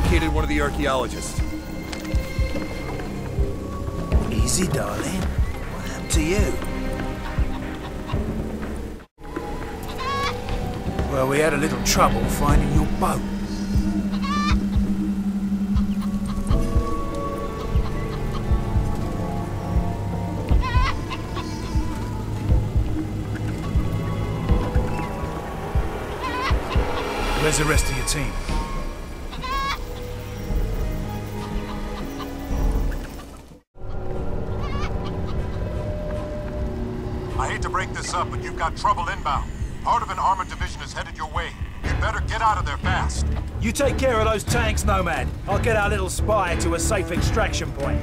one of the archaeologists. Easy, darling. What happened to you? Well, we had a little trouble finding your boat. Where's the rest of your team? I hate to break this up, but you've got trouble inbound. Part of an armored division is headed your way. You'd better get out of there fast. You take care of those tanks, Nomad. I'll get our little spy to a safe extraction point.